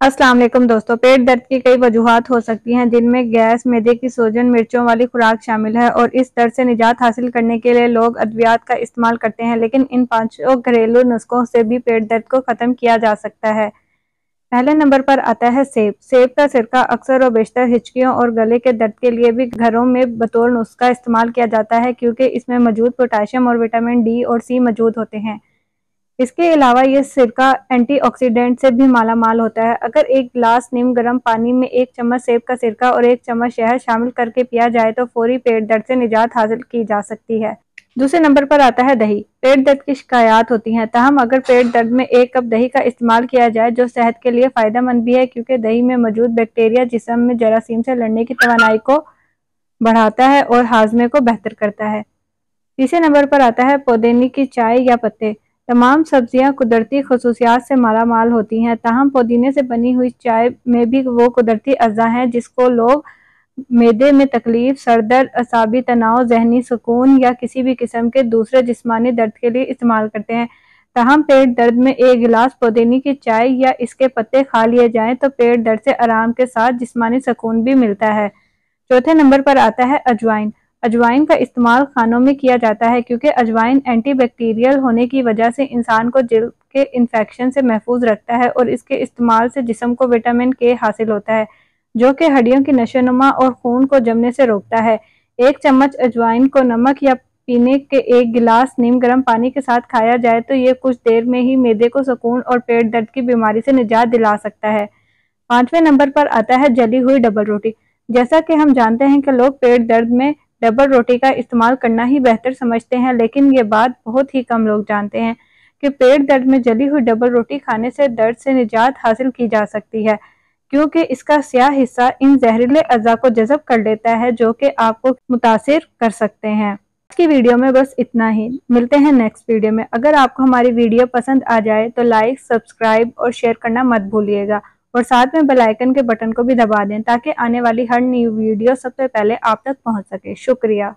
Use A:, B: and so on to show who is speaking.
A: अस्सलाम वालेकुम दोस्तों, पेट दर्द की कई वजूहत हो सकती हैं। जिनमें गैस, मैदे की सोजन, मिर्चों वाली खुराक शामिल है और इस दर्द से निजात हासिल करने के लिए लोग अद्वियात का इस्तेमाल करते हैं, लेकिन इन पाँचों घरेलू नुस्खों से भी पेट दर्द को ख़त्म किया जा सकता है। पहले नंबर पर आता है सेब। सेब का सिरका अक्सर और बेशतर हिचकियों और गले के दर्द के लिए भी घरों में बतौर नुस्खा इस्तेमाल किया जाता है, क्योंकि इसमें मौजूद पोटाशियम और विटामिन डी और सी मौजूद होते हैं। इसके अलावा ये सिरका एंटीऑक्सीडेंट से भी माला माल होता है। अगर एक गिलास नीम गर्म पानी में एक चम्मच सेब का सिरका और एक चम्मच शहद शामिल करके पिया जाए तो फौरी पेट दर्द से निजात हासिल की जा सकती है। दूसरे नंबर पर आता है दही। पेट दर्द की शिकायत होती हैं। तहम अगर पेट दर्द में एक कप दही का इस्तेमाल किया जाए, जो सेहत के लिए फ़ायदेमंद भी है, क्योंकि दही में मौजूद बैक्टीरिया जिसम में जरासीम से लड़ने की तोानाई को बढ़ाता है और हाजमे को बेहतर करता है। तीसरे नंबर पर आता है पौदेनी की चाय या पत्ते। तमाम सब्ज़ियाँ कुदरती खसूसियात से माला माल होती हैं। ताहम पुदीने से बनी हुई चाय में भी वो कुदरती अज़ा हैं, जिसको लोग मैदे में तकलीफ़, सरदर्द, असाबी तनाव, जहनी सुकून या किसी भी किस्म के दूसरे जिस्मानी दर्द के लिए इस्तेमाल करते हैं। तहम पेट दर्द में एक गिलास पुदीने की चाय या इसके पत्ते खा लिए जाएँ तो पेट दर्द से आराम के साथ जिस्मानी सुकून भी मिलता है। चौथे नंबर पर आता है अजवाइन। अजवाइन का इस्तेमाल खानों में किया जाता है क्योंकि अजवाइन एंटीबैक्टीरियल होने की वजह से इंसान को जल्द के इन्फेक्शन से महफूज रखता है और इसके इस्तेमाल से जिसम को विटामिन के हासिल होता है, जो कि हड्डियों की नशोनुमा और खून को जमने से रोकता है। एक चम्मच अजवाइन को नमक या पीने के एक गिलास नीम गर्म पानी के साथ खाया जाए तो ये कुछ देर में ही मैदे को सुकून और पेट दर्द की बीमारी से निजात दिला सकता है। पाँचवें नंबर पर आता है जली हुई डबल रोटी। जैसा कि हम जानते हैं कि लोग पेट दर्द में डबल रोटी का इस्तेमाल करना ही बेहतर समझते हैं, लेकिन ये बात बहुत ही कम लोग जानते हैं कि पेट दर्द में जली हुई डबल रोटी खाने से दर्द से निजात हासिल की जा सकती है, क्योंकि इसका स्याह हिस्सा इन जहरीले अज़ा को जजब कर लेता है, जो कि आपको मुतासर कर सकते हैं। आज की वीडियो में बस इतना ही। मिलते हैं नेक्स्ट वीडियो में। अगर आपको हमारी वीडियो पसंद आ जाए तो लाइक, सब्सक्राइब और शेयर करना मत भूलिएगा। और साथ में बेल आइकन के बटन को भी दबा दें ताकि आने वाली हर न्यू वीडियो सबसे पहले आप तक पहुँच सके। शुक्रिया।